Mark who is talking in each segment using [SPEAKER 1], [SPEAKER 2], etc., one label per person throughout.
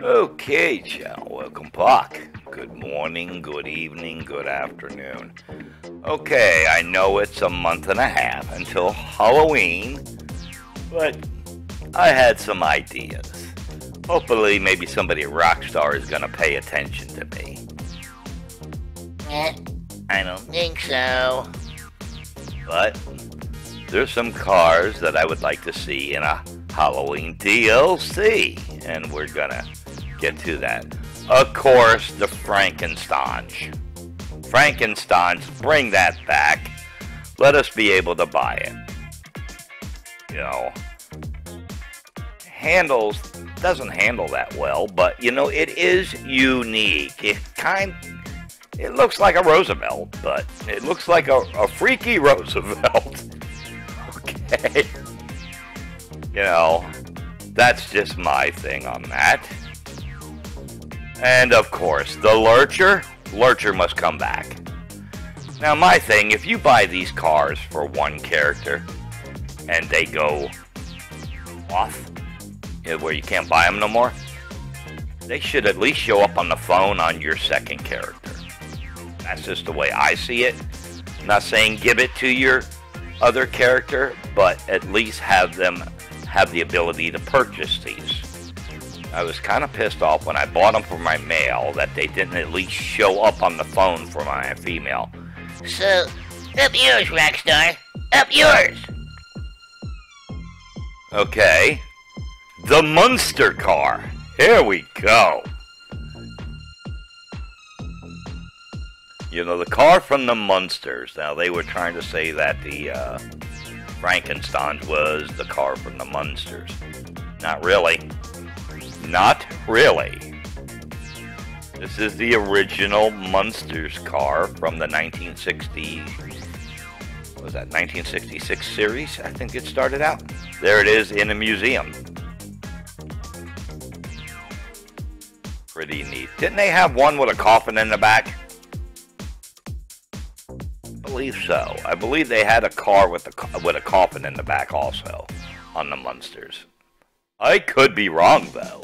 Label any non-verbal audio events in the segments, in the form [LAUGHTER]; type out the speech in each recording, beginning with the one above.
[SPEAKER 1] Okay, channel, welcome back. Good morning, good evening, good afternoon. Okay, I know it's a month and a half until Halloween, but I had some ideas. Hopefully, maybe somebody at Rockstar is gonna pay attention to me.
[SPEAKER 2] Eh,
[SPEAKER 1] I don't
[SPEAKER 2] think so.
[SPEAKER 1] but there's some cars that I would like to see in a Halloween DLC, and we're gonna get to that. Of course, the Frankenstein. Frankenstein, bring that back. Let us be able to buy it. You know, handles doesn't handle that well, but you know it is unique. It kind it looks like a Roosevelt, but it looks like a, a freaky [LAUGHS] Roosevelt. okay. You know, that's just my thing on that. And of course, the Lurcher. Lurcher must come back. Now, my thing, if you buy these cars for one character and they go off, eh, where you can't buy them no more, they should at least show up on the phone on your second character. That's just the way I see it. I'm not saying give it to your other character, but at least have them have the ability to purchase these. I was kind of pissed off when I bought them for my male that they didn't at least show up on the phone for my female.
[SPEAKER 2] So, up yours, Rockstar. Up yours.
[SPEAKER 1] Okay. The Munster car. Here we go. You know, the car from the Munsters. Now, they were trying to say that the uh, Frankenstein was the car from the Munsters. Not really. Not really. This is the original Munsters car from the 1960 what was that 1966 series? I think it started out. There it is in a museum. Pretty neat. Didn't they have one with a coffin in the back? I believe so. I believe they had a car with a with a coffin in the back also on the Munsters. I could be wrong though.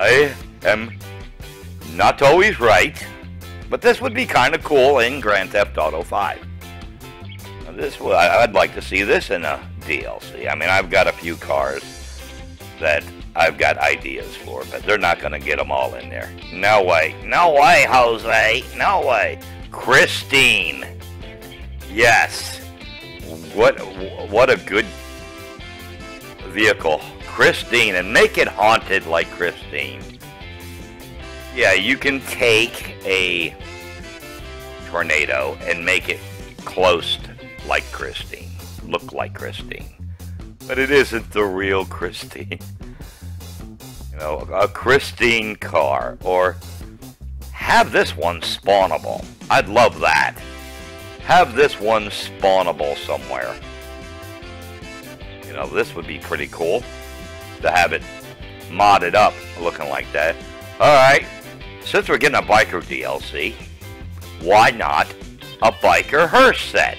[SPEAKER 1] I am not always right, but this would be kind of cool in Grand Theft Auto 5. Now, This I'd like to see this in a DLC. I mean, I've got a few cars that I've got ideas for, but they're not going to get them all in there. No way. No way, Jose. No way. Christine. Yes. What what a good vehicle. Christine and make it haunted like Christine. Yeah, you can take a tornado and make it close like Christine, look like Christine. But it isn't the real Christine. You know, a Christine car or have this one spawnable. I'd love that. Have this one spawnable somewhere. You know, this would be pretty cool to have it modded up looking like that. Alright, since we're getting a biker DLC, why not a biker hearse set?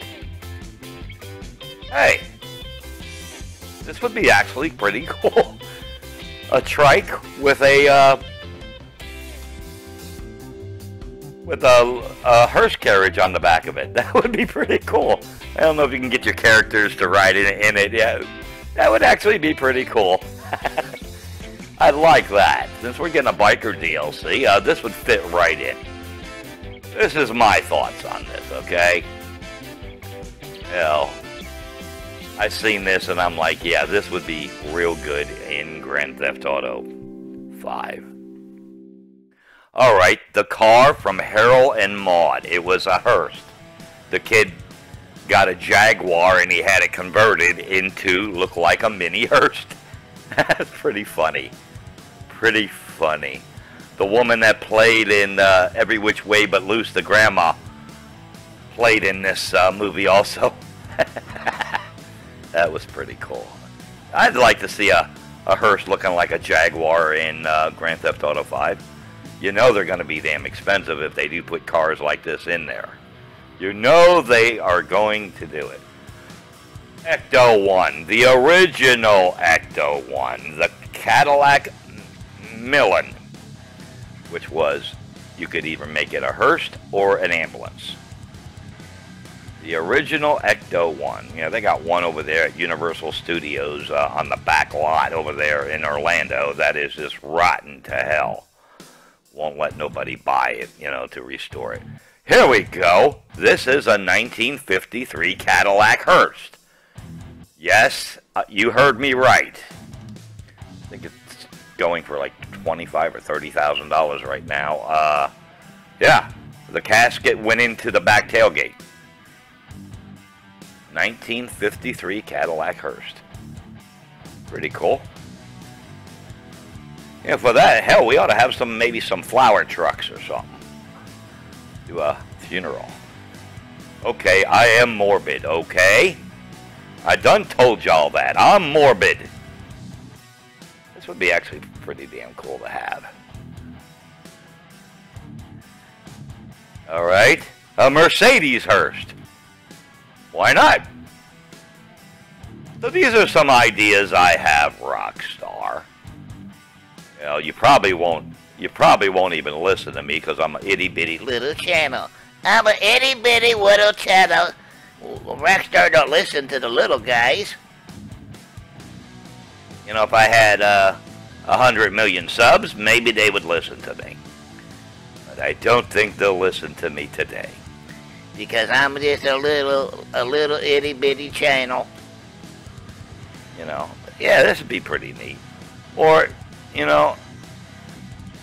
[SPEAKER 1] Hey, this would be actually pretty [LAUGHS] cool. A trike with a uh, with a, a hearse carriage on the back of it. [LAUGHS] That would be pretty cool. I don't know if you can get your characters to ride in, in it. Yeah, that would actually be pretty cool. I'd like that. Since we're getting a biker DLC, uh, this would fit right in. This is my thoughts on this, okay? You know, I seen this and I'm like, yeah, this would be real good in Grand Theft Auto 5. All right, the car from Harold and Maude. It was a hearse. The kid got a Jaguar and he had it converted into look like a mini hearse. [LAUGHS] That's pretty funny. Pretty funny. The woman that played in uh, Every Which Way But Loose, the grandma, played in this uh, movie also. [LAUGHS] that was pretty cool. I'd like to see a, a hearse looking like a Jaguar in uh, Grand Theft Auto 5. You know they're going to be damn expensive if they do put cars like this in there. You know they are going to do it. Ecto 1, the original Ecto 1, the Cadillac Macmillan, which was you could either make it a hearse or an ambulance. The original Ecto one, you know, they got one over there at Universal Studios uh, on the back lot over there in Orlando that is just rotten to hell. Won't let nobody buy it, you know, to restore it. Here we go. This is a 1953 Cadillac Hearse. Yes, uh, you heard me right. I think it's going for like twenty-five or thirty thousand dollars right now. Uh, yeah, the casket went into the back tailgate. 1953 Cadillac Hearse. Pretty cool. Yeah, for that, hell, we ought to have some maybe some flower trucks or something. Do a funeral. Okay, I am morbid, okay? I done told y'all that. I'm morbid. This would be actually pretty damn cool to have. Alright. A Mercedes Hearse. Why not? So these are some ideas I have, Rockstar. Know, you probably won't you probably won't even listen to me because I'm an itty bitty
[SPEAKER 2] Little channel. I'm an itty bitty little channel. Rockstar don't listen to the little guys.
[SPEAKER 1] You know, if I had uh, a hundred million subs, maybe they would listen to me. But I don't think they'll listen to me today.
[SPEAKER 2] Because I'm just a little, a little itty bitty channel.
[SPEAKER 1] You know, yeah, this would be pretty neat. Or, you know,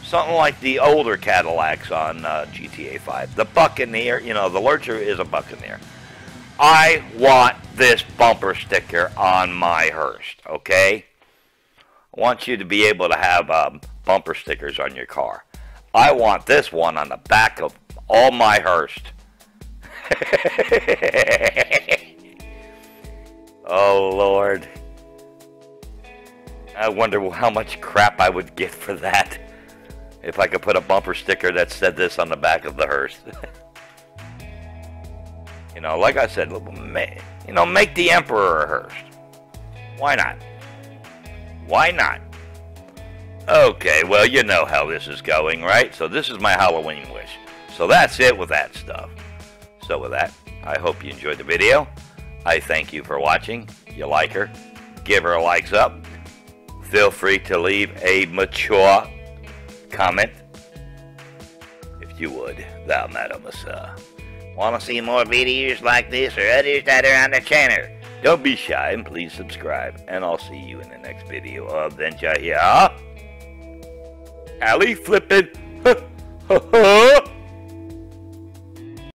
[SPEAKER 1] something like the older Cadillacs on uh, GTA 5. The Buccaneer, you know, the Lurcher is a Buccaneer. I want this bumper sticker on my hearse, okay? I want you to be able to have um, bumper stickers on your car. I want this one on the back of all my hearse. [LAUGHS] oh, Lord. I wonder how much crap I would get for that if I could put a bumper sticker that said this on the back of the hearse. [LAUGHS] you know, like I said, you know, make the emperor a hearse. Why not? Why not? Okay, well, you know how this is going, right? So this is my Halloween wish. So that's it with that stuff. So with that, I hope you enjoyed the video. I thank you for watching. You like her, give her a likes up. Feel free to leave a mature comment, if you would, thou madam sir.
[SPEAKER 2] Want to see more videos like this or others that are on the channel?
[SPEAKER 1] Don't be shy and please subscribe, and I'll see you in the next video of Venture here. Alley flipping. [LAUGHS]